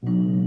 you